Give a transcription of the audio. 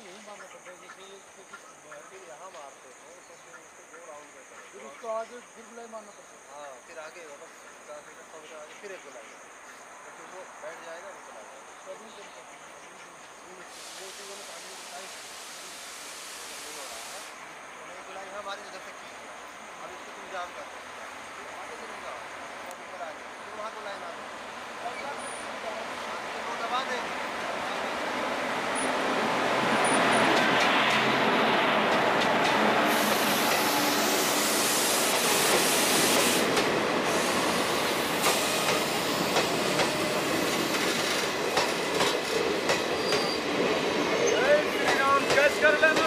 फिर तो उसको फिर आगे फिर पड़ता हाँ फिर आगे वापस का सब आगे फिर एक तो फिर वो बैठ जाएगा वो चला जाएगा वो वो पानी नहीं हो रहा है तो नहीं से की अब इसको तुम जाम जाओ ऊपर वहाँ मारो दबा देंगे Let's go, let's go.